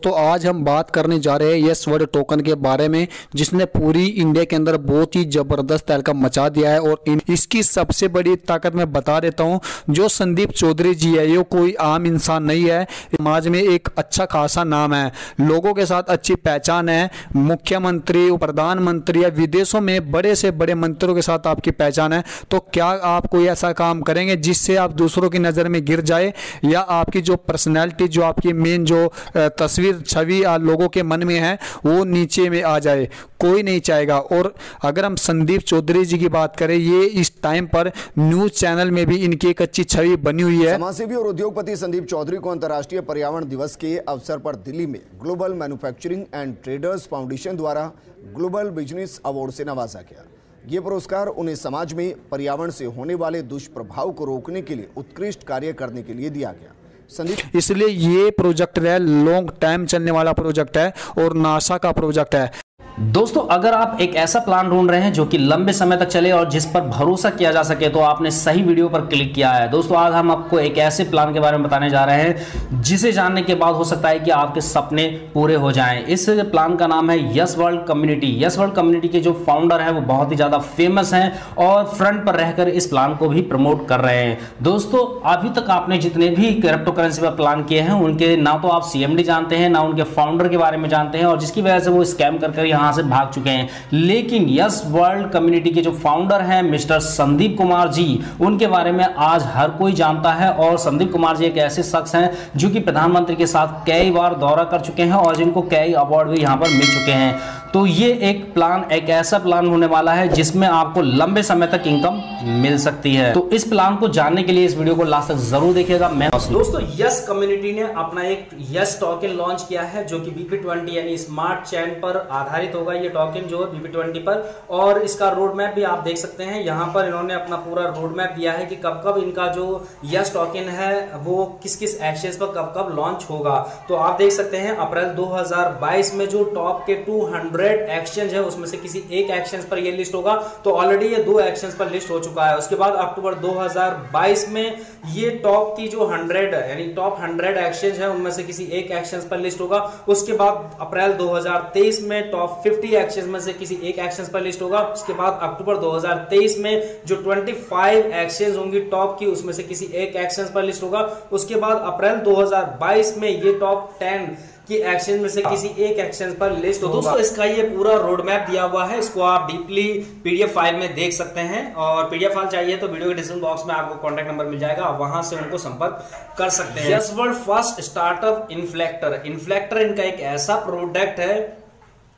तो आज हम बात करने जा रहे हैं यस वर्ड टोकन के बारे में, जिसने पूरी इंडिया के अंदर बहुत ही ज़बरदस्त तहलका मचा दिया है और इसकी सबसे बड़ी ताकत मैं बता देता हूँ, जो संदीप चौधरी जी है, ये कोई आम इंसान नहीं है, समाज में एक अच्छा खासा नाम है। लोगों के साथ अच्छी पहचान है, मुख्यमंत्री, प्रधानमंत्री या विदेशों में बड़े से बड़े मंत्रियों के साथ आपकी पहचान है तो क्या आप कोई ऐसा काम करेंगे जिससे आप दूसरों की नज़र में गिर जाए, या आपकी जो पर्सनैलिटी जो आपकी मेन जो तस्वीर तस्वीर छवि लोगों के मन में है, वो नीचे में आ जाए। कोई नहीं चाहेगा। और अगर हम संदीप चौधरी जी की बात करें, ये इस टाइम पर न्यूज़ चैनल में भी इनकी एक अच्छी छवि बनी हुई है। समाजसेवी और उद्योगपति संदीप चौधरी को अंतर्राष्ट्रीय पर्यावरण दिवस के अवसर पर दिल्ली में global manufacturing and traders foundation द्वारा ग्लोबल बिज़नेस अवार्ड से नवाजा गया। ये पुरस्कार उन्हें समाज में पर्यावरण से होने वाले दुष्प्रभाव को रोकने के लिए उत्कृष्ट कार्य करने के लिए दिया गया। संदीप। इसलिए ये प्रोजेक्ट है लॉन्ग टाइम चलने वाला प्रोजेक्ट है और नासा का प्रोजेक्ट है। दोस्तों, अगर आप एक ऐसा प्लान ढूंढ रहे हैं जो कि लंबे समय तक चले और जिस पर भरोसा किया जा सके तो आपने सही वीडियो पर क्लिक किया है। दोस्तों, आज हम आपको एक ऐसे प्लान के बारे में बताने जा रहे हैं, जिसे जानने के बाद हो सकता है कि आपके सपने पूरे हो जाएँ। इस प्लान का नाम है Yes World community Yes World community के जो फाउंडर है, वो बहुत ही ज़्यादा फ़ेमस हैं और फ्रंट पर रहकर इस प्लान को भी प्रमोट कर रहे हैं। दोस्तों, अभी तक आपने जितने भी क्रिप्टो करेंसी पर प्लान किए हैं, उनके ना तो आप सीएमडी जानते हैं, ना उनके फाउंडर के बारे में जानते हैं और जिसकी वजह से वो स्कैम कर यहाँ से भाग चुके हैं। लेकिन यस वर्ल्ड कम्युनिटी के जो फाउंडर हैं, मिस्टर संदीप कुमार जी, उनके बारे में आज हर कोई जानता है और संदीप कुमार जी एक ऐसे शख्स हैं जो कि प्रधानमंत्री के साथ कई बार दौरा कर चुके हैं और जिनको कई अवार्ड भी यहाँ पर मिल चुके हैं। तो ये एक प्लान एक ऐसा प्लान होने वाला है जिसमें आपको लंबे समय तक इनकम मिल सकती है। तो इस प्लान को जानने के लिए इस वीडियो को लास्ट तक ज़रूर देखिएगा। मैं दोस्तों यस कम्युनिटी ने अपना एक यस टोकन लॉन्च किया है, जो कि बीपी ट्वेंटी यानी स्मार्ट चैन पर आधारित होगा ये टोकन जो है बीपी ट्वेंटी पर। और इसका रोड मैप भी आप देख सकते हैं। यहाँ पर इन्होंने अपना पूरा रोड मैप दिया है कि कब कब इनका जो यस टोकन है, वो किस किस एक्सचेंज पर कब कब लॉन्च होगा। तो आप देख सकते हैं, अप्रैल 2022 में जो टॉप के 200 एक्सचेंज है, उसमें से किसी एक एक्सचेंज पर ये लिस्ट होगा। तो ऑलरेडी ये दो एक्सचेंज पर लिस्ट हो चुका है। उसके बाद अक्टूबर 2022 में ये टॉप की जो 100 यानी टॉप 100 एक्सचेंज है, उनमें से किसी एक एक्सचेंज पर लिस्ट होगा। उसके बाद अप्रैल 2023 में टॉप 50 एक्सचेंज में से किसी एक एक्सचेंज पर लिस्ट होगा। उसके बाद अक्टूबर 2023 में जो 25 एक्सचेंज होंगी टॉप की, उसमें से किसी एक एक्सचेंज पर लिस्ट होगा। उसके बाद अप्रैल 2022 में ये टॉप 10 कि एक्सचेंज में से किसी एक एक्सचेंज पर लिस्ट तो दोस्तों इसका ये पूरा रोड मैप दिया हुआ है। इसको आप डीपली पीडीएफ फ़ाइल में देख सकते हैं। और पीडीएफ फ़ाइल चाहिए तो वीडियो के डिस्क्रिप्शन बॉक्स में आपको कॉन्टेक्ट नंबर मिल जाएगा। आप वहाँ से उनको संपर्क कर सकते हैं। यस वर्ल्ड फ़र्स्ट स्टार्टअप इन्फ्लेक्टर इन्फ्लेक्टर इनका एक ऐसा प्रोडक्ट है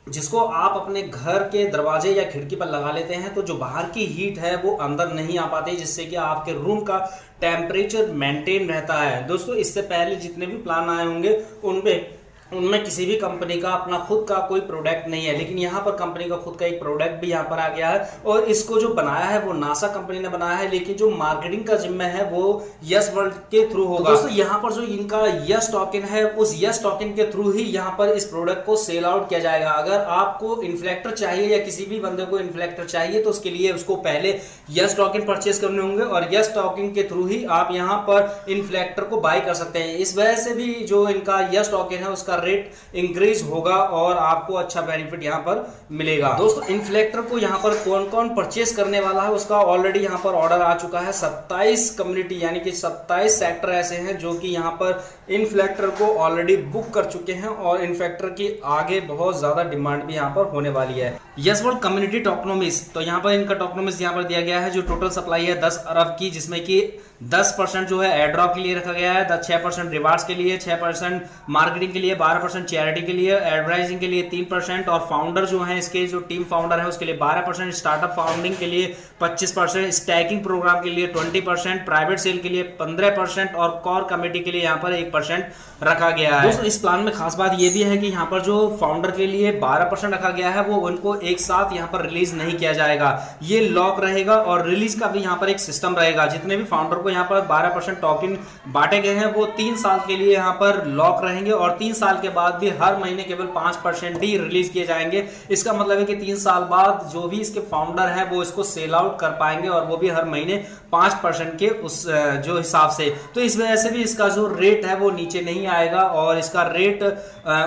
जिसको आप अपने घर के दरवाजे या खिड़की पर लगा लेते हैं तो जो बाहर की हीट है वो अंदर नहीं आ पाती जिससे कि आपके रूम का टेम्परेचर मेंटेन रहता है। दोस्तों इससे पहले जितने भी प्लान आए होंगे उनमें उनमें किसी भी कंपनी का अपना खुद का कोई प्रोडक्ट नहीं है लेकिन यहाँ पर कंपनी का खुद का एक प्रोडक्ट भी यहाँ पर आ गया है और इसको जो बनाया है वो नासा कंपनी ने बनाया है लेकिन जो मार्केटिंग का जिम्मे है वो यस वर्ल्ड के थ्रू होगा। तो दोस्तों यहाँ पर जो इनका यस टॉकिन है उस यस टॉकिन के थ्रू ही यहाँ पर इस प्रोडक्ट को सेल आउट किया जाएगा। अगर आपको इन्फ्लेक्टर चाहिए या किसी भी बंदे को इन्फ्लेक्टर चाहिए तो उसके लिए उसको पहले यस टॉकिन परचेज करने होंगे और यस टॉकिन के थ्रू ही आप यहाँ पर इन्फ्लेक्टर को बाय कर सकते हैं। इस वजह से भी जो इनका यस टॉकिन है उसका रेट इंक्रीज होगा और आपको अच्छा बेनिफिट यहाँ पर मिलेगा। दोस्तों इन्फ्लेक्टर को यहाँ पर कौन कौन परचेस करने वाला है, उसका ऑलरेडी यहाँ पर ऑर्डर आ चुका है। 27 कम्युनिटी यानी कि 27 सेक्टर ऐसे हैं जो कि यहाँ पर इन्फ्लेक्टर को ऑलरेडी बुक कर चुके हैं और इन इन्फ्लेक्टर की आगे बहुत ज़्यादा डिमांड भी यहाँ पर होने वाली है। यस वर्ल्ड कम्युनिटी टॉक्नोमिस तो यहाँ पर इनका टॉक्नोमिस यहाँ पर दिया गया है, जो टोटल सप्लाई है दस अरब की, जिसमें की दस परसेंट जो है एड्रॉप के लिए रखा गया है छह परसेंट रिवार्ड्स के लिए, छह परसेंट मार्केटिंग के लिए, बारह परसेंट चैरिटी के लिए एडवर्टाइजिंग के लिए तीन परसेंट, और फाउंडर जो है इसके, जो टीम फाउंडर है, उसके लिए बारह परसेंट स्टार्टअप फाउंडिंग के लिए पच्चीस परसेंट स्टैकिंग प्रोग्राम के लिए ट्वेंटी परसेंट प्राइवेट सेल के लिए पंद्रह परसेंट, और कॉर कमेटी के लिए यहाँ पर एक परसेंट रखा गया है। इस प्लान में खास बात यह भी है कि यहाँ पर जो फाउंडर के लिए बारह परसेंट रखा गया है, वो उनको एक साथ यहाँ पर रिलीज़ नहीं किया जाएगा। ये लॉक रहेगा और रिलीज़ का भी यहाँ पर एक सिस्टम रहेगा। जितने भी फाउंडर को यहाँ पर बारह परसेंट टॉकिन बांटे गए हैं, वो तीन साल के लिए यहाँ पर लॉक रहेंगे और तीन साल के बाद भी हर महीने केवल पाँच ही रिलीज़ किए जाएँगे। इसका मतलब है कि तीन साल बाद जो भी इसके फाउंडर है, वो इसको सेल आउट कर पाएँगे और वो भी हर महीने पाँच परसेंट के उस जो हिसाब से। तो इस वजह से भी इसका जो रेट है, वो वो नीचे नहीं आएगा और इसका रेट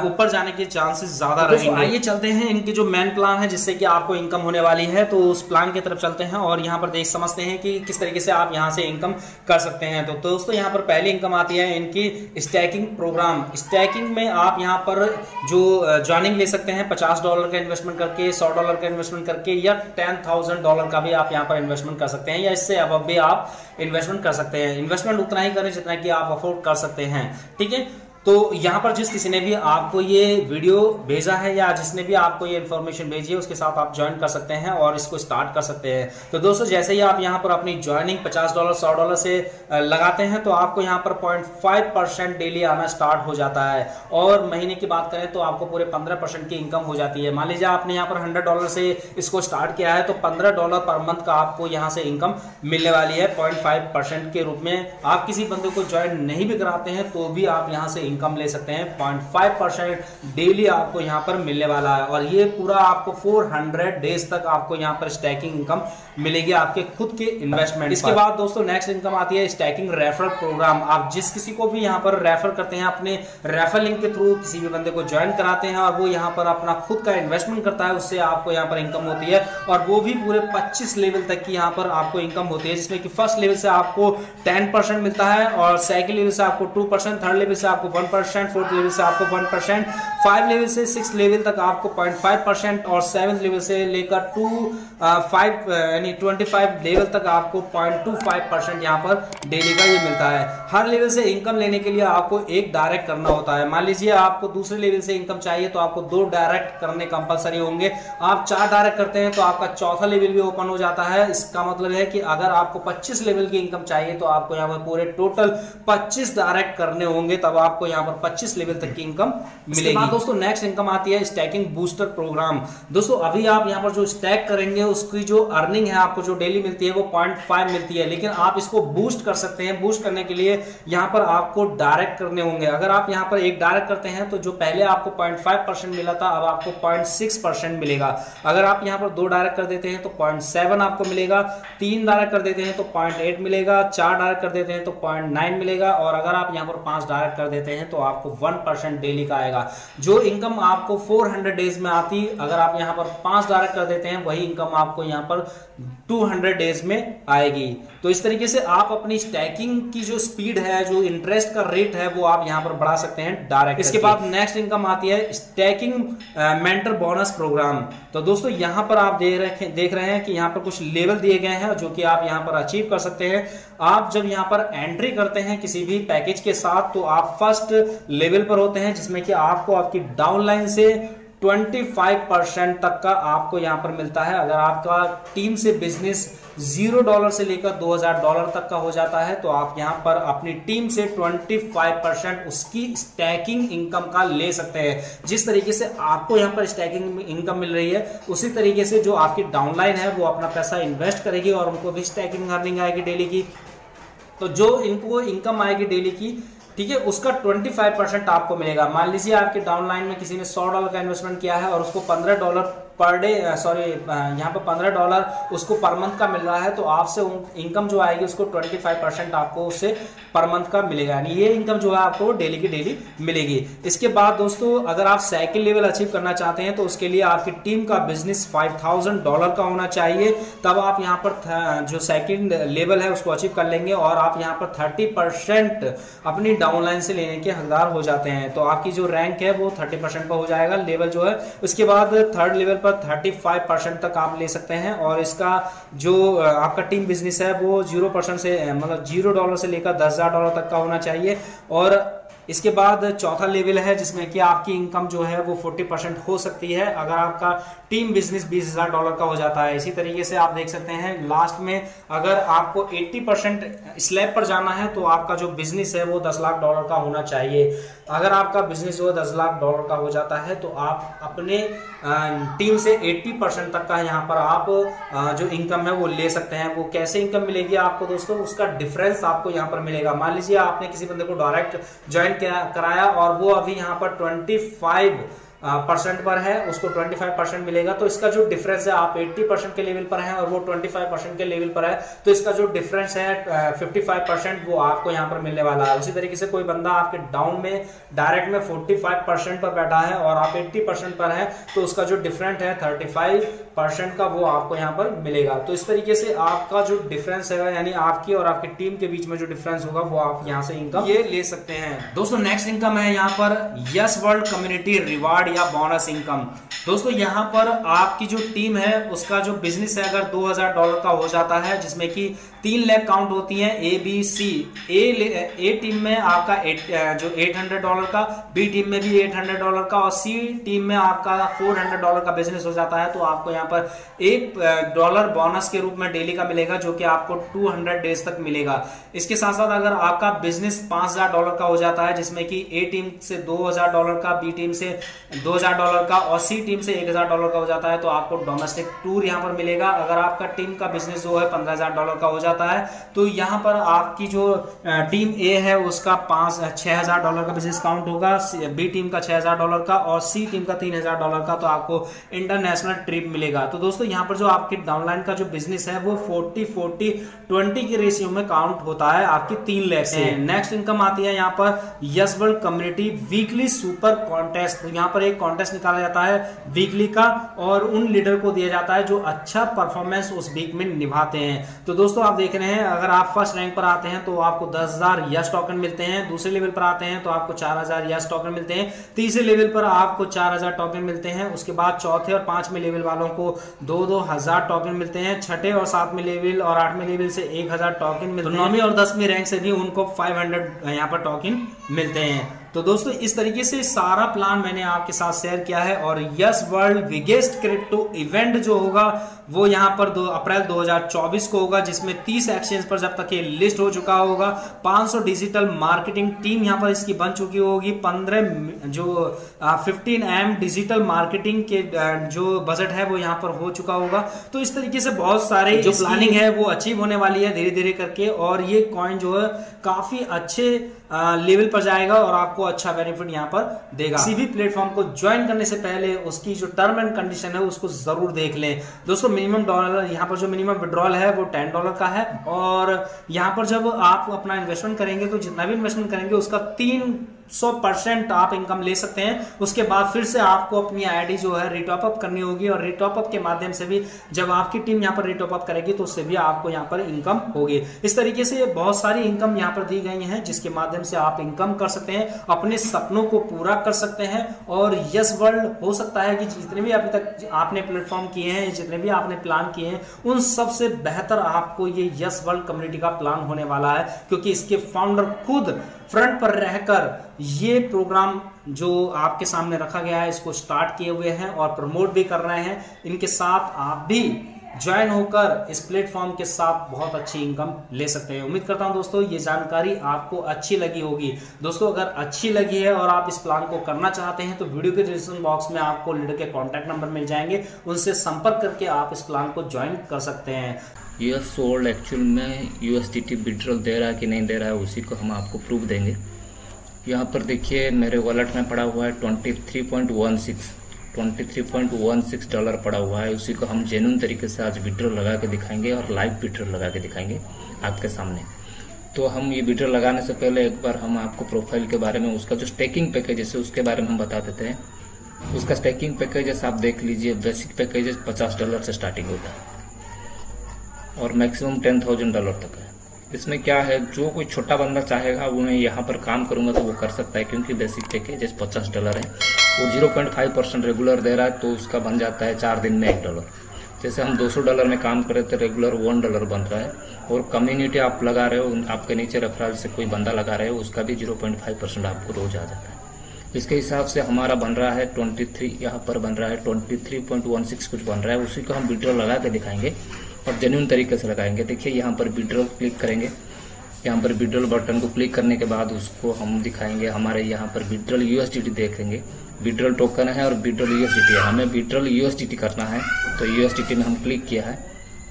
ऊपर जाने के चांसेस ज़्यादा तो रहेंगे। आइए चलते हैं इनके जो मेन प्लान है जिससे कि आपको इनकम होने वाली है तो उस प्लान की तरफ़ चलते हैं और यहाँ पर देख समझते हैं कि किस तरीके से आप यहाँ से इनकम कर सकते हैं। तो दोस्तों यहाँ पर पहली इनकम आती है इनकी स्टैकिंग प्रोग्राम स्टैकिंग में आप यहाँ पर जो ज्वाइनिंग ले सकते हैं पचास डॉलर का इन्वेस्टमेंट करके सौ डॉलर का इन्वेस्टमेंट करके या टेन थाउज़ेंड डॉलर का भी आप यहाँ पर इन्वेस्टमेंट कर सकते हैं या इससे अब भी आप इन्वेस्टमेंट कर सकते हैं। इन्वेस्टमेंट उतना ही करें जितना कि आप अफोर्ड कर सकते हैं। ठीक है? तो यहाँ पर जिस किसी ने भी आपको ये वीडियो भेजा है या जिसने भी आपको ये इन्फॉर्मेशन भेजी है, उसके साथ आप ज्वाइन कर सकते हैं और इसको स्टार्ट कर सकते हैं। तो दोस्तों, जैसे ही आप यहाँ पर अपनी ज्वाइनिंग 50 डॉलर 100 डॉलर से लगाते हैं तो आपको यहाँ पर 0.5 परसेंट डेली आना स्टार्ट हो जाता है। और महीने की बात करें तो आपको पूरे पंद्रह परसेंट की इनकम हो जाती है। मान लीजिए आपने यहाँ पर हंड्रेड डॉलर से इसको स्टार्ट किया है तो पंद्रह डॉलर पर मंथ का आपको यहाँ से इनकम मिलने वाली है। पॉइंट के रूप में आप किसी बंदे को ज्वाइन नहीं भी कराते हैं तो भी आप यहाँ से इनकम ले सकते हैं। पॉइंट फाइव परसेंट डेली आपको यहाँ पर मिलने वाला है। और ये पूरा आपको फोर हंड्रेड डेज़ तक आपको यहाँ पर स्टैकिंग इनकम मिलेगी आपके खुद के इन्वेस्टमेंट इसके बाद दोस्तों नेक्स्ट इनकम आती है स्टैकिंग रेफरल प्रोग्राम आप जिस किसी को भी यहाँ पर रेफर करते हैं अपने रेफर लिंक के थ्रू किसी भी बंदे को ज्वाइन कराते हैं और वो यहाँ पर अपना खुद का इन्वेस्टमेंट करता है उससे आपको यहाँ पर इनकम होती है। और वो भी पूरे 25 लेवल तक की यहाँ पर आपको इनकम होती है जिसमें कि फ़र्स्ट लेवल से आपको 10 परसेंट मिलता है और सेकंड लेवल से आपको 2 परसेंट थर्ड लेवल से आपको 1 परसेंट फोर्थ लेवल से आपको वन परसेंट फाइव लेवल से सिक्स लेवल तक आपको पॉइंट फाइव परसेंट और सेवन लेवल से लेकर टू फाइव यानी ट्वेंटी फाइव लेवल तक आपको पॉइंट टू फाइव परसेंट यहाँ पर डेली का ये मिलता है। हर लेवल से इनकम लेने के लिए आपको एक डायरेक्ट करना होता है। मान लीजिए आपको दूसरे लेवल से इनकम चाहिए तो आपको दो डायरेक्ट करने कंपलसरी होंगे। आप चार डायरेक्ट करते हैं तो आपका चौथा लेवल भी ओपन हो जाता है। इसका मतलब है कि अगर आपको पच्चीस लेवल की इनकम चाहिए तो आपको यहाँ पर पूरे टोटल पच्चीस डायरेक्ट करने होंगे तब आपको यहाँ पर पच्चीस लेवल तक की इनकम मिलेगी। दोस्तों नेक्स्ट इनकम आती है स्टैकिंग बूस्टर प्रोग्राम दोस्तों अभी आप यहाँ पर जो स्टैक करेंगे उसकी जो अर्निंग है, आपको जो डेली मिलती है, वो पॉइंट फाइव मिलती है। लेकिन आप इसको बूस्ट कर सकते हैं। बूस्ट करने के लिए यहाँ पर आपको डायरेक्ट करने होंगे। अगर आप यहाँ पर एक डायरेक्ट करते हैं तो जो पहले आपको पॉइंट फाइव परसेंट मिला था, अब आपको पॉइंट सिक्स परसेंट मिलेगा। अगर आप यहाँ पर दो डायरेक्ट कर देते हैं तो पॉइंट सेवन आपको मिलेगा। तीन डायरेक्ट कर देते हैं तो पॉइंट एट मिलेगा। चार डायरेक्ट कर देते हैं तो पॉइंट नाइन मिलेगा। और अगर आप यहाँ पर पाँच डायरेक्ट कर देते हैं तो आपको वन परसेंट डेली का आएगा। जो इनकम आपको 400 डेज़ में आती, अगर आप यहाँ पर पाँच डायरेक्ट कर देते हैं, वही इनकम आपको यहाँ पर 200 डेज़ में आएगी। तो इस तरीके से आप अपनी स्टैकिंग की जो स्पीड है, जो इंटरेस्ट का रेट है, वो आप यहाँ पर बढ़ा सकते हैं डायरेक्ट इसके बाद नेक्स्ट इनकम आती है स्टैकिंग मेंटर बोनस प्रोग्राम तो दोस्तों, यहाँ पर आप देख रहे देख रहे हैं कि यहाँ पर कुछ लेवल दिए गए हैं, जो कि आप यहाँ पर अचीव कर सकते हैं। आप जब यहाँ पर एंट्री करते हैं किसी भी पैकेज के साथ तो आप फ़र्स्ट लेवल पर होते हैं, जिसमें कि आपको आपकी डाउनलाइन से 25 परसेंट तक का आपको यहाँ पर मिलता है। अगर आपका टीम से बिज़नेस ज़ीरो डॉलर से लेकर 2000 डॉलर तक का हो जाता है तो आप यहाँ पर अपनी टीम से 25 परसेंट उसकी स्टैकिंग इनकम का ले सकते हैं। जिस तरीके से आपको यहाँ पर स्टैकिंग इनकम मिल रही है, उसी तरीके से जो आपकी डाउनलाइन है, वो अपना पैसा इन्वेस्ट करेगी और उनको भी स्टैकिंग अर्निंग आएगी डेली की। तो जो इनको इनकम आएगी डेली की ठीक है, उसका 25 परसेंट आपको मिलेगा। मान लीजिए आपके डाउनलाइन में किसी ने 100 डॉलर का इन्वेस्टमेंट किया है और उसको 15 डॉलर पर डे सॉरी यहाँ पर पंद्रह डॉलर उसको पर मंथ का मिल रहा है तो आपसे इनकम जो आएगी उसको ट्वेंटी फाइव परसेंट आपको उससे पर मंथ का मिलेगा। यानी ये इनकम जो है आपको डेली की डेली मिलेगी। इसके बाद दोस्तों, अगर आप साइकिल लेवल अचीव करना चाहते हैं तो उसके लिए आपकी टीम का बिज़नेस फाइव थाउज़ेंड डॉलर का होना चाहिए। तब आप यहाँ पर जो सेकेंड लेवल है उसको अचीव कर लेंगे और आप यहाँ पर थर्टी परसेंट अपनी डाउनलाइन से लेने के हकदार हो जाते हैं। तो आपकी जो रैंक है वो थर्टी परसेंट पर हो जाएगा लेवल जो है। उसके बाद थर्ड लेवल पर पर 35 परसेंट तक आप ले सकते हैं और इसका जो आपका टीम बिज़नेस है वो ज़ीरो परसेंट से मतलब ज़ीरो डॉलर से लेकर दस हज़ार डॉलर तक का होना चाहिए और इसके बाद चौथा लेवल है, जिसमें कि आपकी इनकम जो है वो 40 परसेंट हो सकती है। अगर आपका टीम बिज़नेस बीस हज़ार डॉलर का हो जाता है, इसी तरीके से आप देख सकते हैं लास्ट में अगर आपको 80 परसेंट स्लैब पर जाना है तो आपका जो बिज़नेस है वो 10 लाख डॉलर का होना चाहिए। अगर आपका बिज़नेस जो है दस लाख डॉलर का हो जाता है तो आप अपने टीम से 80 परसेंट तक का यहाँ पर आप जो इनकम है वो ले सकते हैं। वो कैसे इनकम मिलेगी आपको दोस्तों, उसका डिफरेंस आपको यहाँ पर मिलेगा। मान लीजिए आपने किसी बंदे को डायरेक्ट ज्वाइन कराया और वो अभी यहाँ पर 25 परसेंट पर है, उसको 25 परसेंट मिलेगा। तो इसका जो डिफरेंस है, आप 80 परसेंट के लेवल पर है और वो 25 परसेंट के लेवल पर है। तो इसका जो डिफरेंस है 55 परसेंट वो आपको यहाँ पर मिलने वाला है। उसी तरीके से कोई बंदा आपके डाउन में डायरेक्ट में 45 परसेंट पर बैठा है और आप 80 परसेंट पर है तो उसका जो डिफरेंट है 35 परसेंट का वो आपको यहाँ पर मिलेगा। तो इस तरीके से आपका जो डिफरेंस है, यानी आपकी और आपकी टीम के बीच में जो डिफरेंस होगा, वो आप यहाँ से इनकम ये ले सकते हैं। दोस्तों नेक्स्ट इनकम है यहाँ पर यस वर्ल्ड कम्युनिटी रिवार्ड या बोनस इनकम दोस्तों यहाँ पर आपकी जो टीम है उसका जो बिज़नेस है अगर 2000 डॉलर का हो जाता है जिसमें कि तीन लैख काउंट होती है A B C A A team में आपका एट, जो 800 डॉलर का बी टीम में भी 800 डॉलर का और सी टीम में आपका 400 डॉलर का बिज़नेस हो जाता है तो आपको यहाँ पर एक डॉलर बोनस के रूप में डेली का मिलेगा जो कि आपको 200 डेज़ तक मिलेगा। इसके साथ साथ अगर आपका बिज़नेस 5000 डॉलर का हो जाता है जिसमें कि ए टीम से 2000 डॉलर का बी टीम से 2000 डॉलर का और सी टीम से 1000 डॉलर का हो जाता है तो आपको डोमेस्टिक टूर यहाँ पर मिलेगा। अगर आपका टीम का बिज़नेस जो है पंद्रह डॉलर का हो जाता है तो यहाँ पर आपकी जो टीम ए है उसका पाँच हज़ार डॉलर का बिज़नेस काउंट होगा बी टीम का हज़ार डॉलर का और सी टीम का तीन हज़ार डॉलर का तो आपको इंटरनेशनल ट्रिप मिलेगा। तो दोस्तों यहाँ पर जो आपकी डाउनलाइन का जो बिज़नेस है वो फोर्टी फोर्टी ट्वेंटी के रेशियो में काउंट होता है आपकी तीन लैख से। नेक्स्ट इनकम आती है यहाँ पर Yes World community weekly super contest यहाँ पर एक कॉन्टेस्ट निकाला जाता है वीकली का और उन लीडर को दिया जाता है जो अच्छा परफॉर्मेंस उस वीक में निभाते हैं। तो दोस्तों, आप देख रहे हैं, अगर आप फ़र्स्ट रैंक पर आते हैं तो आपको दस हज़ार यस टोकन मिलते हैं। दूसरे लेवल पर आते हैं तो आपको चार हज़ार यस टोकन मिलते हैं। तीसरे लेवल पर आपको चार हज़ार टोकन मिलते हैं। उसके बाद चौथे और पाँचवें लेवल वालों को दो दो हज़ार टोकन मिलते हैं। छठे और सातवें लेवल और आठवें लेवल से एक हज़ार टोकन मिलते हैं। तो नौवीं और दसवीं रैंक से भी उनको फाइव हंड्रेड यहाँ पर टोकन मिलते हैं। तो दोस्तों, इस तरीके से सारा प्लान मैंने आपके साथ शेयर किया है और Yes World biggest crypto event जो होगा वो यहाँ पर दो अप्रैल 2024 को होगा जिसमें 30 एक्सचेंज पर जब तक ये लिस्ट हो चुका होगा 500 डिजिटल मार्केटिंग टीम यहाँ पर इसकी बन चुकी होगी। 15 जो फिफ्टीन एम डिजिटल मार्केटिंग के जो बजट है वो यहाँ पर हो चुका होगा। तो इस तरीके से बहुत सारे जो प्लानिंग है वो अचीव होने वाली है धीरे धीरे करके और ये कॉइन जो है काफ़ी अच्छे लेवल पर जाएगा और आपको अच्छा बेनिफिट यहाँ पर देगा। किसी भी प्लेटफॉर्म को ज्वाइन करने से पहले उसकी जो टर्म एंड कंडीशन है उसको ज़रूर देख लें। दोस्तों मिनिमम डॉलर यहाँ पर जो मिनिमम विड्रॉल है, वो टेन डॉलर का है। और यहाँ पर जब आप अपना इन्वेस्टमेंट करेंगे तो जितना भी इन्वेस्टमेंट करेंगे, उसका तीन सौ परसेंट आप इनकम ले सकते हैं। उसके बाद फिर से आपको अपनी आईडी जो है रिटॉप अप करनी होगी और रिटॉप अप के माध्यम से भी जब आपकी टीम यहाँ पर रिटॉप अप करेगी तो उससे भी आपको यहाँ पर इनकम होगी। इस तरीके से बहुत सारी इनकम यहाँ पर दी गई है, जिसके माध्यम से आप इनकम कर सकते हैं, अपने सपनों को पूरा कर सकते हैं और यस वर्ल्ड हो सकता है कि जितने भी अभी तक आपने प्लेटफॉर्म किए हैं, जितने भी आपने प्लान किए हैं, उन सबसे बेहतर आपको ये यस वर्ल्ड कम्युनिटी का प्लान होने वाला है, क्योंकि इसके फाउंडर खुद फ्रंट पर रहकर ये प्रोग्राम जो आपके सामने रखा गया है, इसको स्टार्ट किए हुए हैं और प्रमोट भी कर रहे हैं। इनके साथ आप भी ज्वाइन होकर इस प्लेटफॉर्म के साथ बहुत अच्छी इनकम ले सकते हैं। उम्मीद करता हूँ दोस्तों, ये जानकारी आपको अच्छी लगी होगी। दोस्तों, अगर अच्छी लगी है और आप इस प्लान को करना चाहते हैं तो वीडियो के डिस्क्रिप्शन बॉक्स में आपको लीडर के कॉन्टैक्ट नंबर मिल जाएँगे। उनसे संपर्क करके आप इस प्लान को ज्वाइन कर सकते हैं। यूएस सोल्ड एक्चुअल में यू एस दे रहा है कि नहीं दे रहा है, उसी को हम आपको प्रूफ देंगे। यहाँ पर देखिए, मेरे वॉलेट में पड़ा हुआ है twenty three point one six twenty three point one six dollar पड़ा हुआ है। उसी को हम जेन्यून तरीके से आज विड्रॉल लगा के दिखाएँगे और लाइव विड्रॉल लगा के दिखाएँगे आपके सामने। तो हम ये विड्रॉल लगाने से पहले एक बार हम आपको प्रोफ़ाइल के बारे में, उसका जो स्टेकिंग पैकेज है उसके बारे में हम बता देते हैं। उसका स्टेकिंग पैकेजेस आप देख लीजिए बेसिक पैकेजेस पचास डॉलर से स्टार्टिंग होता है। और मैक्सिमम टेन थाउज़ेंड डॉलर तक है। इसमें क्या है, जो कोई छोटा बंदा चाहेगा, वो मैं यहाँ पर काम करूँगा तो वो कर सकता है, क्योंकि बेसिक पैकेज पचास डॉलर है। वो zero point five percent regular दे रहा है तो उसका बन जाता है चार दिन में एक डॉलर जैसे हम 200 डॉलर में काम कर थे रेगुलर वन डॉलर बन रहा है और कम्युनिटी आप लगा रहे हो, आपके नीचे रेफरल से कोई बंदा लगा रहे हो, उसका भी 0.5 परसेंट आपको रोज आ जाता है। इसके हिसाब से हमारा बन रहा है 23 यहाँ पर बन रहा है 23.16 कुछ बन रहा है, उसी को हम वीडियो लगा के दिखाएँगे और जेन्यून तरीके से लगाएँगे। देखिए, यहाँ पर विड्रॉल क्लिक करेंगे। यहाँ पर विड्रॉल बटन को क्लिक करने के बाद उसको हम दिखाएँगे, हमारे यहाँ पर विड्रॉल यूएसडीटी देखेंगे विड्रॉल टोकन है और विड्रॉल यूएसडीटी है। हमें विड्रॉल यूएसडीटी करना है तो यूएसडीटी में हम क्लिक किया है।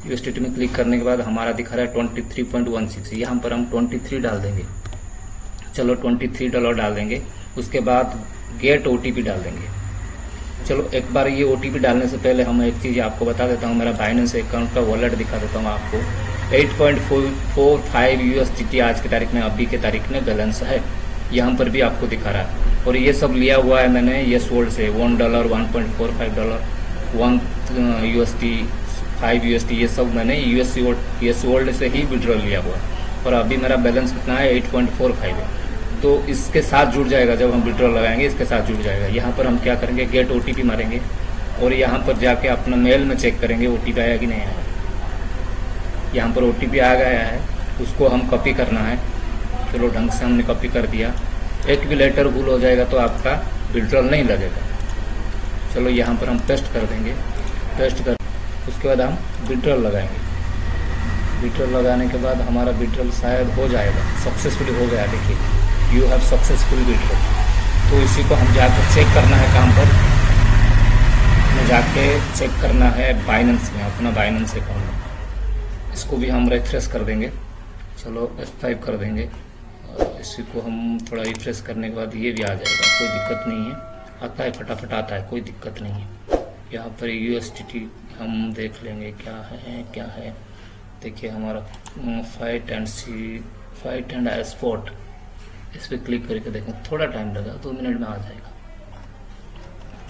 यूएसडीटी में क्लिक करने के बाद हमारा दिखा रहा है twenty three point one six. यहाँ पर हम ट्वेंटी थ्री डाल देंगे। चलो ट्वेंटी थ्री डॉलर डाल देंगे। उसके बाद गेट ओटीपी डाल देंगे। चलो एक बार ये ओटीपी डालने से पहले हम एक चीज़ आपको बता देता हूँ। मेरा बाइनेंस अकाउंट का वॉलेट दिखा देता हूँ आपको। 8.45 यूएसडीटी आज की तारीख में, अभी के तारीख में बैलेंस है। यहाँ पर भी आपको दिखा रहा है। और ये सब लिया हुआ है मैंने येस वर्ल्ड से one dollar one point four five dollar one U S T five U S T ये सब मैंने यू एस यूएस वर्ल्ड से ही विड्रॉल लिया हुआ और अभी मेरा बैलेंस कितना है? एट पॉइंट फोर फाइव है। तो इसके साथ जुड़ जाएगा जब हम विड्रॉल लगाएँगे, इसके साथ जुड़ जाएगा। यहाँ पर हम क्या करेंगे? गेट ओटीपी मारेंगे और यहाँ पर जाके अपना मेल में चेक करेंगे ओटीपी आया कि नहीं आया। यहाँ पर ओटीपी आ गया है, उसको हम कॉपी करना है। चलो ढंग से हमने कॉपी कर दिया। एक भी लेटर भूल हो जाएगा तो आपका विड्रॉल नहीं लगेगा। चलो यहाँ पर हम पेस्ट कर देंगे। पेस्ट कर, उसके बाद हम विड्रॉल लगाएँगे। विड्रॉल लगाने के बाद हमारा विड्रॉल शायद हो जाएगा। सक्सेसफुल हो गया, देखिए। यू हैव सक्सेसफुल विड्रॉल तो इसी को हम जाकर चेक करना है काम पर। हमें जाके चेक करना है बाइनेंस में, अपना बाइनेंस अकाउंट इसको भी हम रिफ्रेश कर देंगे। चलो F5 कर देंगे। इसी को हम थोड़ा रिफ्रेश करने के बाद ये भी आ जाएगा, कोई दिक्कत नहीं है। आता है, फटाफट आता है, कोई दिक्कत नहीं है। यहाँ पर यू हम देख लेंगे क्या है क्या है। देखिए हमारा fight and see fight and spot इस पर क्लिक करके देखें, थोड़ा टाइम लगा, दो मिनट में आ जाएगा।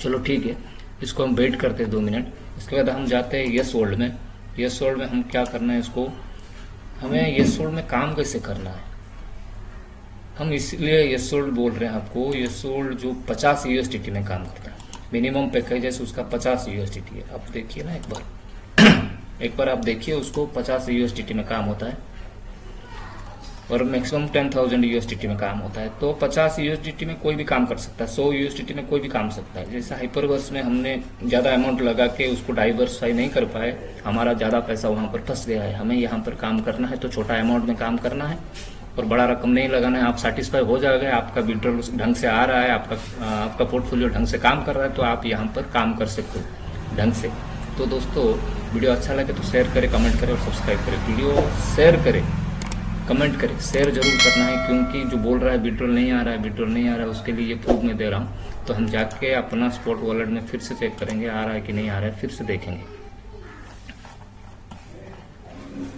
चलो ठीक है, इसको हम वेट करते हैं दो मिनट उसके बाद हम जाते हैं यस वर्ल्ड में। यस वर्ल्ड में हम क्या करना है इसको? हमें यस वर्ल्ड में काम कैसे करना है? हम इसलिए येसोल्ड बोल रहे हैं आपको येसोल्ड जो 50 यूएसटीटी में काम करता है मिनिमम पैकेज है उसका 50 यूएसटीटी है। आप देखिए ना एक बार। एक बार आप देखिए उसको 50 यूएसटीटी में काम होता है। और मैक्सिमम टेन 10,000 यूएसटीटी में काम होता है। तो 50 यूएसडीटी में कोई भी काम कर सकता है 100 यूएसडीटी में कोई भी काम सकता है। जैसे हाइपरवर्स में हमने ज़्यादा अमाउंट लगा के उसको डाइवर्सफाई नहीं कर पाए हमारा ज़्यादा पैसा वहाँ पर फंस गया है। हमें यहाँ पर काम करना है तो छोटा अमाउंट में काम करना है। और बड़ा रकम नहीं लगाना है, आप सेटिस्फाई हो जाएगा आपका विड्रॉल ढंग से आ रहा है, आपका आपका पोर्टफोलियो ढंग से काम कर रहा है तो आप यहाँ पर काम कर सकते हो ढंग से। तो दोस्तों, वीडियो अच्छा लगे तो शेयर करें कमेंट करें और सब्सक्राइब करें। वीडियो शेयर करें कमेंट करें। शेयर ज़रूर करना है, क्योंकि जो बोल रहा है विड्रॉल नहीं आ रहा है विड्रॉल नहीं आ रहा है, उसके लिए ये प्रूफ मैं दे रहा हूँ। तो हम जाके अपना स्पॉट वॉलेट में फिर से चेक करेंगे, आ रहा है कि नहीं आ रहा है, फिर से देखेंगे।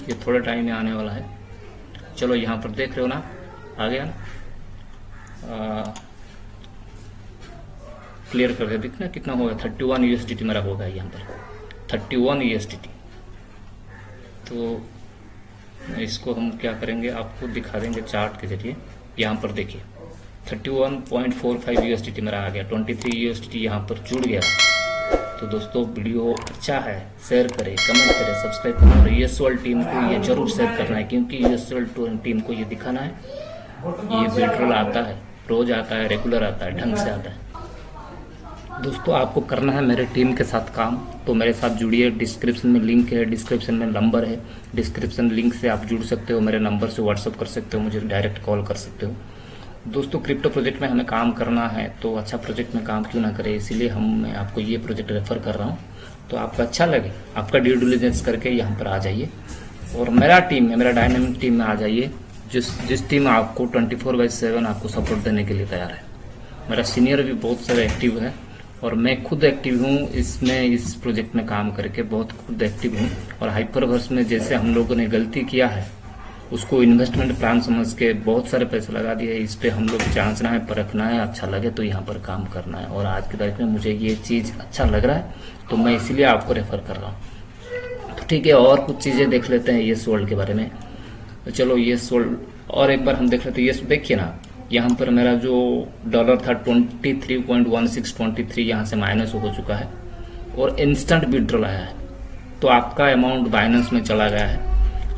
ये थोड़ा टाइम में आने वाला है। चलो यहाँ पर देख रहे हो ना? आ गया ना? क्लियर कर दे दिखना कितना होगा? थर्टी वन यूएसडीटी मेरा होगा यहाँ पर। थर्टी वन यूएसडीटी तो इसको हम क्या करेंगे? आपको दिखा देंगे चार्ट के ज़रिए। यहाँ पर देखिए। Thirty one point four five USDT मेरा आ गया। ट्वेंटी थ्री यूएसडीटी यहाँ पर जुड़ गया। तो दोस्तों, वीडियो अच्छा है शेयर करें कमेंट करें सब्सक्राइब करें और वर्ल्ड टीम को ये ज़रूर शेयर करना है, क्योंकि वर्ल्ड टीम को ये दिखाना है। ये पेट्रोल आता है, रोज आता है रेगुलर आता है, ढंग से आता है। दोस्तों, आपको करना है मेरे टीम के साथ काम तो मेरे साथ जुड़िए डिस्क्रिप्शन में लिंक है डिस्क्रिप्शन में नंबर है। डिस्क्रिप्शन लिंक से आप जुड़ सकते हो, मेरे नंबर से व्हाट्सअप कर सकते हो, मुझे डायरेक्ट कॉल कर सकते हो। दोस्तों क्रिप्टो प्रोजेक्ट में हमें काम करना है तो अच्छा प्रोजेक्ट में काम क्यों ना करें? इसीलिए हम, मैं आपको ये प्रोजेक्ट रेफर कर रहा हूँ। तो आपको अच्छा लगे, आपका ड्यू डिलीजेंस करके यहाँ पर आ जाइए। और मेरा टीम में, मेरा डायनेमिक टीम में आ जाइए, जिस जिस टीम आपको ट्वेंटी फोर बाई सेवन आपको सपोर्ट देने के लिए तैयार है। मेरा सीनियर भी बहुत सारे एक्टिव है, और मैं खुद एक्टिव हूँ, इसमें, इस प्रोजेक्ट में काम करके बहुत खुद एक्टिव हूँ। और हाइपरवर्स में जैसे हम लोगों ने गलती किया है उसको इन्वेस्टमेंट प्लान समझ के बहुत सारे पैसे लगा दिए। इस पर हम लोग जांचना है, परखना है अच्छा लगे तो यहाँ पर काम करना है। और आज की तारीख में मुझे ये चीज़ अच्छा लग रहा है तो मैं इसीलिए आपको रेफर कर रहा हूँ। तो ठीक है, और कुछ चीज़ें देख लेते हैं ये सोल्ड के बारे में। तो चलो ये सोल्ड और एक बार हम देख लेते हैं। ये देखिए ना, यहाँ पर मेरा जो डॉलर था twenty three point one six twenty three यहाँ से माइनस हो चुका है। और इंस्टेंट विड्रॉल आया है। तो आपका अमाउंट बाइनेंस में चला गया है।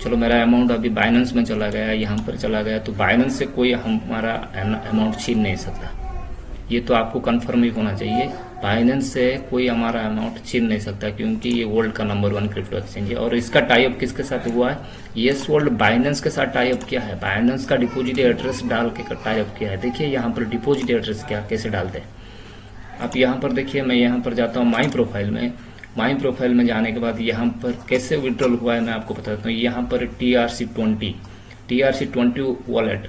चलो, मेरा अमाउंट अभी बाइनेंस में चला गया, यहाँ पर चला गया तो बाइनेंस से कोई हमारा अमाउंट छीन नहीं सकता। ये तो आपको कन्फर्म ही होना चाहिए बाइनेंस से कोई हमारा अमाउंट छीन नहीं सकता, क्योंकि ये वर्ल्ड का नंबर वन क्रिप्टो एक्सचेंज है। और इसका टाइप किसके साथ हुआ है? येस वर्ल्ड बाइनेंस के साथ टाइप किया है। बाइनेंस का डिपोजिट एड्रेस डाल के टाइप किया है। देखिए, यहाँ पर डिपोजिट एड्रेस क्या, कैसे डालते हैं? आप यहाँ पर देखिए, मैं यहाँ पर जाता हूँ माई प्रोफ़ाइल में। माई प्रोफ़ाइल में जाने के बाद यहाँ पर कैसे विड्रॉल हुआ है मैं आपको बताता हूँ। यहाँ पर T R C twenty T R C twenty wallet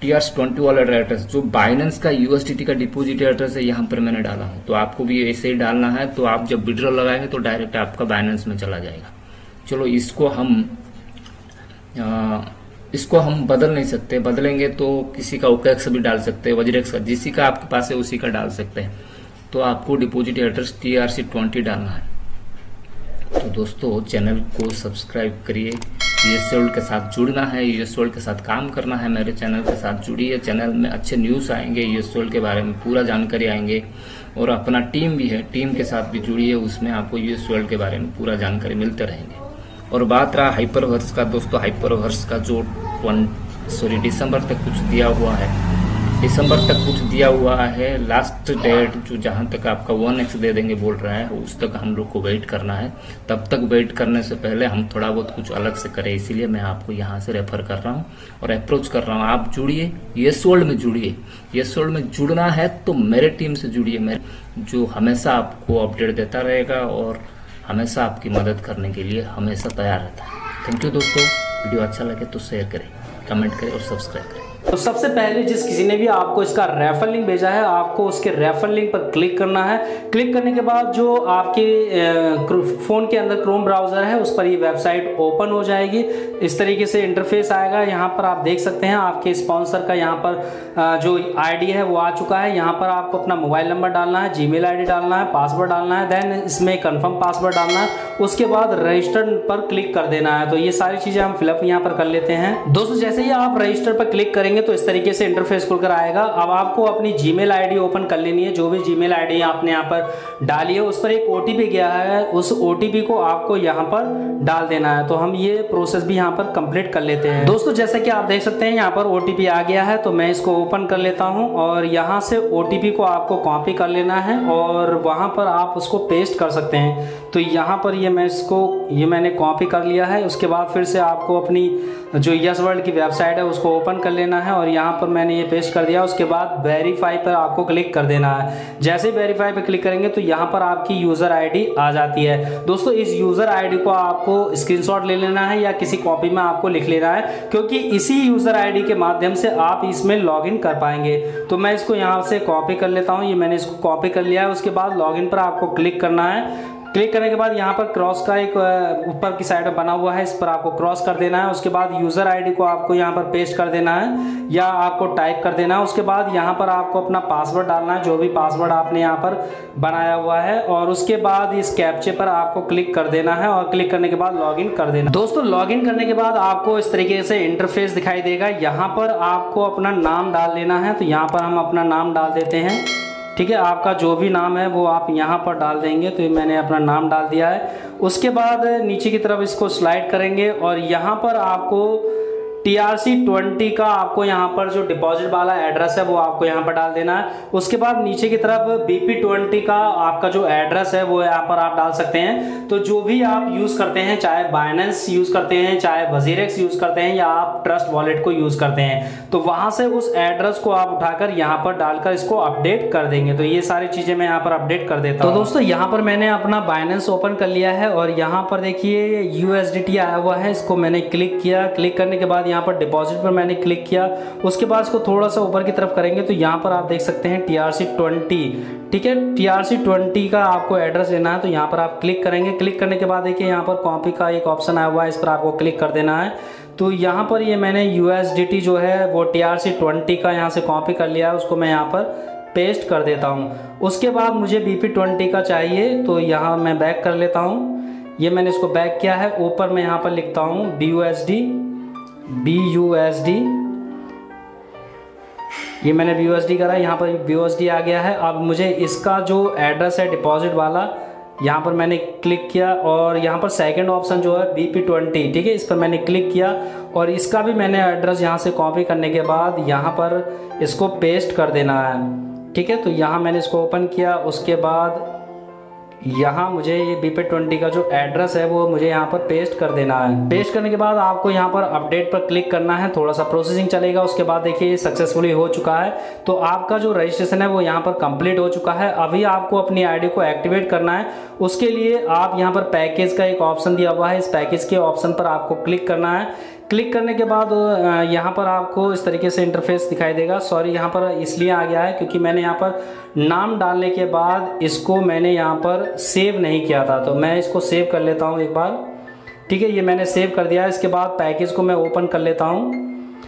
T R twenty wallet address जो बाइनेंस का यूएसटीटी का डिपोजिट एड्रेस है यहाँ पर मैंने डाला हूँ। तो आपको भी ऐसे ही डालना है तो आप जब विड्रॉल लगाएँगे तो डायरेक्ट आपका बाइनेंस में चला जाएगा। चलो इसको हम आ, इसको हम बदल नहीं सकते। बदलेंगे तो किसी का ओकेक्स भी डाल सकते हैं वज्रेक्स का जिसी का आपके पास है उसी का डाल सकते हैं। तो आपको deposit address T R C twenty डालना है। तो दोस्तों चैनल को सब्सक्राइब करिए। यूएस वर्ल्ड के साथ जुड़ना है यूएस वर्ल्ड के साथ काम करना है, मेरे चैनल के साथ जुड़िए। चैनल में अच्छे न्यूज़ आएँगे यूएस वर्ल्ड के बारे में पूरा जानकारी आएँगे। और अपना टीम भी है टीम के साथ भी जुड़िए, उसमें आपको यूएस वर्ल्ड के बारे में पूरा जानकारी मिलते रहेंगे। और बात रहा हाइपरवर्स का, दोस्तों हाइपरवर्स का जो सॉरी दिसंबर तक कुछ दिया हुआ है दिसंबर तक कुछ दिया हुआ है। लास्ट डेट जो जहाँ तक आपका वन एक्स दे देंगे बोल रहा है, उस तक हम लोग को वेट करना है। तब तक वेट करने से पहले हम थोड़ा बहुत कुछ अलग से करें, इसीलिए मैं आपको यहाँ से रेफर कर रहा हूँ और अप्रोच कर रहा हूँ। आप जुड़िए येस वर्ल्ड में जुड़िए। येस वर्ल्ड में जुड़ना है तो मेरे टीम से जुड़िए। मेरे जो हमेशा आपको अपडेट देता रहेगा और हमेशा आपकी मदद करने के लिए हमेशा तैयार रहता है। थैंक यू दोस्तों। वीडियो अच्छा लगे तो शेयर करें कमेंट करें और सब्सक्राइब करें। तो सबसे पहले जिस किसी ने भी आपको इसका रेफर लिंक भेजा है, आपको उसके रेफर लिंक पर क्लिक करना है। क्लिक करने के बाद जो आपके फ़ोन के अंदर क्रोम ब्राउज़र है, उस पर ये वेबसाइट ओपन हो जाएगी। इस तरीके से इंटरफेस आएगा। यहाँ पर आप देख सकते हैं, आपके स्पॉन्सर का यहाँ पर जो आईडी है, वो आ चुका है। यहाँ पर आपको अपना मोबाइल नंबर डालना है जी मेल डालना है पासवर्ड डालना है देन इसमें कन्फर्म पासवर्ड डालना है। उसके बाद रजिस्टर पर क्लिक कर देना है। तो ये सारी चीज़ें हम फिलअप यहाँ पर कर लेते हैं। दोस्तों, जैसे ही आप रजिस्टर पर क्लिक करेंगे तो इस तरीके से इंटरफेस खुलकर आएगा। अब आपको अपनी जीमेल आईडी ओपन कर लेनी है, जो भी जीमेल आईडी आपने यहाँ पर डाली है। उस पर एक ओटीपी गया है। उस ओटीपी को आपको यहाँ पर डाल देना है। तो हम ये प्रोसेस भी यहाँ पर कंप्लीट कर लेते हैं। दोस्तों, जैसे कि आप देख सकते हैं, यहाँ पर ओटीपी आ गया है तो मैं इसको ओपन कर लेता हूँ और यहाँ से ओटीपी को आपको कॉपी कर लेना है और वहाँ पर आप उसको पेस्ट कर सकते हैं। तो यहाँ पर ये मैं इसको, ये मैंने कॉपी कर लिया है। उसके बाद फिर से आपको अपनी जो यस वर्ल्ड की वेबसाइट है, उसको ओपन कर लेना है और यहाँ पर मैंने ये पेस्ट कर दिया। उसके बाद वेरीफाई पर आपको क्लिक कर देना है। जैसे ही वेरीफाई पर क्लिक करेंगे तो यहाँ पर आपकी यूज़र आईडी आ जाती है। दोस्तों, इस यूज़र आईडी को आपको स्क्रीनशॉट ले लेना है या किसी कॉपी में आपको लिख लेना है, क्योंकि इसी यूज़र आईडी के माध्यम से आप इसमें लॉगिन कर पाएँगे। तो मैं इसको यहाँ से कॉपी कर लेता हूँ। ये मैंने इसको कॉपी कर लिया है। उसके बाद लॉगिन पर आपको क्लिक करना है। क्लिक करने के बाद यहाँ पर क्रॉस का एक ऊपर की साइड में बना हुआ है, इस पर आपको क्रॉस कर देना है, उसके बाद यूज़र आईडी को आपको यहाँ पर पेस्ट कर देना है, या आपको टाइप कर देना है, उसके बाद यहाँ पर आपको अपना पासवर्ड डालना है, जो भी पासवर्ड आपने यहाँ पर बनाया हुआ है, और उसके बाद इस कैप्चे पर आपको क्लिक कर देना है, और क्लिक करने के बाद लॉग कर देना दोस्तों लॉग करने के बाद आपको इस तरीके से इंटरफेस दिखाई देगा, यहाँ पर आपको अपना नाम डाल लेना है तो यहाँ पर हम अपना नाम डाल देते हैं। ठीक है, आपका जो भी नाम है वो आप यहाँ पर डाल देंगे तो मैंने अपना नाम डाल दिया है। उसके बाद नीचे की तरफ़ इसको स्लाइड करेंगे और यहाँ पर आपको टी आर सी ट्वेंटी का आपको यहाँ पर जो डिपॉजिट वाला एड्रेस है वो आपको यहाँ पर डाल देना है। उसके बाद नीचे की तरफ़ बीपी ट्वेंटी का आपका जो एड्रेस है वो यहाँ पर आप डाल सकते हैं। तो जो भी आप यूज़ करते हैं चाहे बाइनेंस यूज़ करते हैं चाहे वजीरेक्स यूज़ करते हैं या आप ट्रस्ट वॉलेट को यूज़ करते हैं तो वहाँ से उस एड्रेस को आप उठाकर यहाँ पर डालकर इसको अपडेट कर देंगे। तो ये सारी चीज़ें मैं यहाँ पर अपडेट कर देता तो हूँ। तो दोस्तों यहाँ पर मैंने अपना बाइनेंस ओपन कर लिया है और यहाँ पर देखिए यू आया हुआ है। इसको मैंने क्लिक किया। क्लिक करने के बाद यहाँ पर डिपॉजिट पर मैंने क्लिक किया। उसके बाद इसको थोड़ा सा ऊपर की तरफ़ करेंगे तो यहाँ पर आप देख सकते हैं टी आर सी ट्वेंटी ठीक है? टी आर सी ट्वेंटी का आपको एड्रेस लेना है तो यहाँ पर आप क्लिक करेंगे। क्लिक करने के बाद देखिए यहाँ पर कॉपी का एक ऑप्शन आया हुआ है, इस पर आपको क्लिक कर देना है। तो यहाँ पर ये मैंने यू जो है, वो टी आर सी ट्वेंटी का यहाँ से कॉपी कर लिया है, उसको मैं यहाँ पर पेस्ट कर देता हूँ। उसके बाद मुझे बी पी ट्वेंटी का चाहिए तो यहाँ मैं बैक कर लेता हूँ। ये मैंने इसको बैक किया है, ऊपर मैं यहाँ पर लिखता हूँ B U S D B U S D ये मैंने बी यू एस डी करा, यहाँ पर बी यू एस डी आ गया है। अब मुझे इसका जो एड्रेस है डिपॉजिट वाला, यहाँ पर मैंने क्लिक किया और यहाँ पर सेकंड ऑप्शन जो है बी पी ट्वेंटी ठीक है? इस पर मैंने क्लिक किया और इसका भी मैंने एड्रेस यहाँ से कॉपी करने के बाद यहाँ पर इसको पेस्ट कर देना है, ठीक है? तो यहाँ मैंने इसको ओपन किया, उसके बाद यहाँ मुझे ये बी पे ट्वेंटी का जो एड्रेस है, वो मुझे यहाँ पर पेस्ट कर देना है। पेस्ट करने के बाद आपको यहाँ पर अपडेट पर क्लिक करना है। थोड़ा सा प्रोसेसिंग चलेगा, उसके बाद देखिए सक्सेसफुली हो चुका है। तो आपका जो रजिस्ट्रेशन है, वो यहाँ पर कंप्लीट हो चुका है। अभी आपको अपनी आईडी को एक्टिवेट करना है। उसके लिए आप यहाँ पर पैकेज का एक ऑप्शन दिया हुआ है। इस पैकेज के ऑप्शन पर आपको क्लिक करना है। क्लिक करने के बाद यहाँ पर आपको इस तरीके से इंटरफेस दिखाई देगा। सॉरी यहाँ पर इसलिए आ गया है क्योंकि मैंने यहाँ पर नाम डालने के बाद इसको मैंने यहाँ पर सेव नहीं किया था। तो मैं इसको सेव कर लेता हूँ एक बार। ठीक है, ये मैंने सेव कर दिया इसके बाद पैकेज को मैं ओपन कर लेता हूँ।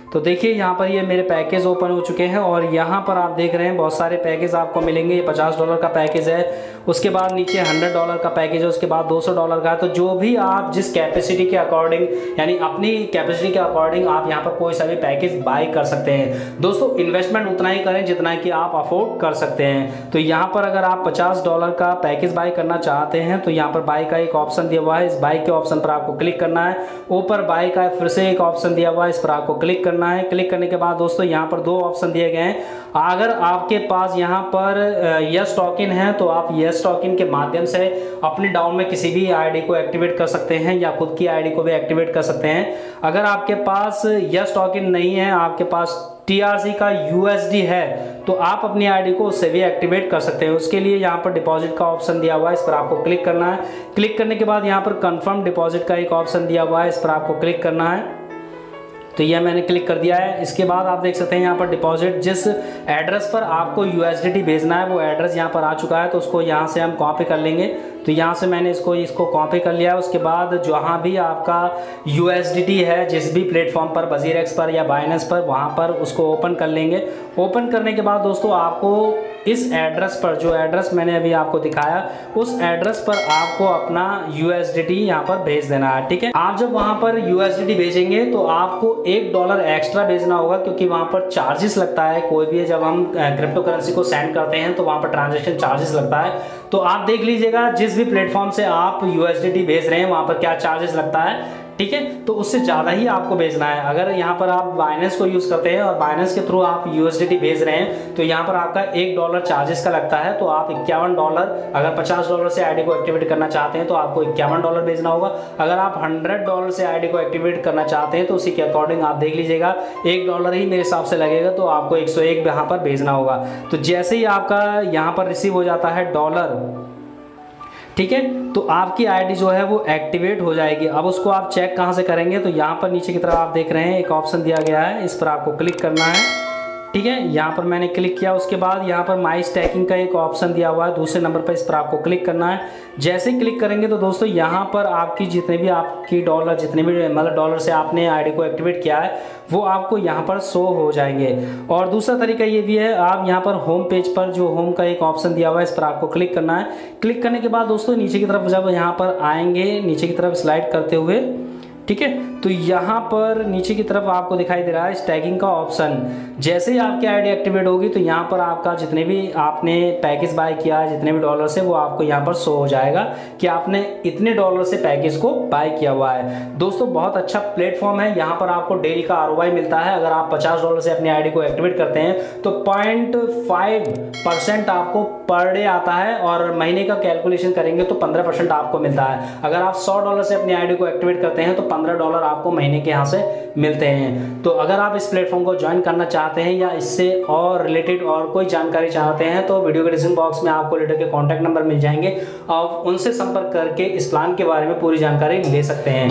तो देखिए, यहाँ पर ये मेरे पैकेज ओपन हो चुके हैं और यहाँ पर आप देख रहे हैं, बहुत सारे पैकेज आपको मिलेंगे। ये पचास डॉलर का पैकेज है। उसके बाद नीचे हंड्रेड डॉलर का पैकेज है, उसके बाद दो सौ डॉलर का है। तो जो भी आप जिस कैपेसिटी के अकॉर्डिंग यानी अपनी कैपेसिटी के अकॉर्डिंग आप यहाँ पर कोई सा भी पैकेज बाई कर सकते हैं। दोस्तों इन्वेस्टमेंट उतना ही करें जितना कि आप अफोर्ड कर सकते हैं। तो यहाँ पर अगर आप पचास डॉलर का पैकेज बाई करना चाहते हैं तो यहाँ पर बाई का एक ऑप्शन दिया हुआ है। इस बाइक के ऑप्शन पर आपको क्लिक करना है। ऊपर बाई का फिर से एक ऑप्शन दिया हुआ है, इस पर आपको क्लिक करना करना है। क्लिक करने के बाद दोस्तों यहाँ पर दो ऑप्शन दिए गए हैं। अगर आपके पास यहाँ पर यस टॉकिन है तो आप यस टॉकिन के माध्यम से अपने डाउन में किसी भी आईडी को एक्टिवेट कर सकते हैं या खुद की आईडी को भी एक्टिवेट कर सकते हैं। अगर आपके पास यस टॉकिन नहीं है, आपके पास टीआरसी का यूएसडी है तो आप अपनी आईडी को उससे भी एक्टिवेट कर सकते हैं। उसके लिए यहाँ पर डिपॉजिट का ऑप्शन दिया हुआ है, इस पर आपको क्लिक करना है। क्लिक करने के बाद यहाँ पर कंफर्म डिपॉजिट का एक ऑप्शन दिया हुआ है, इस पर आपको क्लिक करना है। तो यह मैंने क्लिक कर दिया है। इसके बाद आप देख सकते हैं यहाँ पर डिपॉजिट जिस एड्रेस पर आपको यूएसडीटी भेजना है, वो एड्रेस यहाँ पर आ चुका है तो उसको यहाँ से हम कॉपी कर लेंगे। तो यहाँ से मैंने इसको इसको कॉपी कर लिया उसके बाद जहाँ भी आपका यूएसडीटी है, जिस भी प्लेटफॉर्म पर बजीर पर या बाइनेंस पर, वहाँ पर उसको ओपन कर लेंगे। ओपन करने के बाद दोस्तों, आपको इस एड्रेस पर, जो एड्रेस मैंने अभी आपको दिखाया, उस एड्रेस पर आपको अपना यू एस यहाँ पर भेज देना है, ठीक है? आप जब वहाँ पर यू भेजेंगे तो आपको एक डॉलर एक्स्ट्रा भेजना होगा, क्योंकि वहाँ पर चार्जेस लगता है। कोई भी जब हम क्रिप्टो करेंसी को सेंड करते हैं तो वहाँ पर ट्रांजेक्शन चार्जेस लगता है। तो आप देख लीजिएगा, जिस भी प्लेटफॉर्म से आप यूएसडीटी भेज रहे हैं, वहाँ पर क्या चार्जेस लगता है? ठीक है? तो उससे ज़्यादा ही आपको भेजना है। अगर यहाँ पर आप बाइनेंस को यूज़ करते हैं और बाइनेंस के थ्रू आप यूएसडीटी भेज रहे हैं तो यहाँ पर आपका एक डॉलर चार्जेस का लगता है तो आप इक्यावन डॉलर अगर पचास डॉलर से आईडी को एक्टिवेट करना चाहते हैं तो आपको इक्यावन डॉलर भेजना होगा। अगर आप हंड्रेड डॉलर से आईडी को एक्टिवेट करना चाहते हैं तो उसी के अकॉर्डिंग आप देख लीजिएगा, एक डॉलर ही मेरे हिसाब से लगेगा तो आपको एक सौ एक यहाँ पर भेजना होगा। तो जैसे ही आपका यहाँ पर रिसीव हो जाता है डॉलर ठीक है? तो आपकी आईडी जो है वो एक्टिवेट हो जाएगी। अब उसको आप चेक कहाँ से करेंगे? तो यहाँ पर नीचे की तरफ़ आप देख रहे हैं, एक ऑप्शन दिया गया है, इस पर आपको क्लिक करना है। ठीक है? यहाँ पर मैंने क्लिक किया, उसके बाद यहाँ पर माई स्टैकिंग का एक ऑप्शन दिया हुआ है, दूसरे नंबर पर इस पर आपको क्लिक करना है। जैसे क्लिक करेंगे तो दोस्तों यहाँ पर आपकी जितने भी आपकी डॉलर जितने भी मतलब डॉलर से आपने आईडी को एक्टिवेट किया है, वो आपको यहाँ पर शो हो जाएँगे। और दूसरा तरीका ये भी है, आप यहाँ पर होम पेज पर जो होम का एक ऑप्शन दिया हुआ है, इस पर आपको क्लिक करना है। क्लिक करने के बाद दोस्तों नीचे की तरफ़ जब यहाँ पर आएँगे, नीचे की तरफ़ स्लाइड करते हुए, ठीक है? तो यहाँ पर नीचे की तरफ़ आपको दिखाई दे रहा है स्टैगिंग का ऑप्शन जैसे ही आपकी आईडी एक्टिवेट होगी तो यहाँ पर आपका जितने भी आपने पैकेज बाय किया है, जितने भी डॉलर से वो आपको यहाँ पर शो हो जाएगा कि आपने इतने डॉलर से पैकेज को बाय किया हुआ है। दोस्तों, बहुत अच्छा प्लेटफॉर्म है। यहाँ पर आपको डेली का आर मिलता है। अगर आप पचास डॉलर से अपनी आईडी को एक्टिवेट करते हैं तो पॉइंट आपको पर डे आता है और महीने का कैलकुलेशन करेंगे तो पंद्रह आपको मिलता है। अगर आप सौ डॉलर से अपनी आईडी को एक्टिवेट करते हैं तो पंद्रह डॉलर आपको महीने के यहाँ से मिलते हैं। तो अगर आप इस प्लेटफॉर्म को ज्वाइन करना चाहते हैं या इससे और रिलेटेड और कोई जानकारी चाहते हैं तो वीडियो के डिस्क्रिप्शन बॉक्स में आपको लीडर के कॉन्टैक्ट नंबर मिल जाएँगे। आप उनसे संपर्क करके इस प्लान के बारे में पूरी जानकारी ले सकते हैं।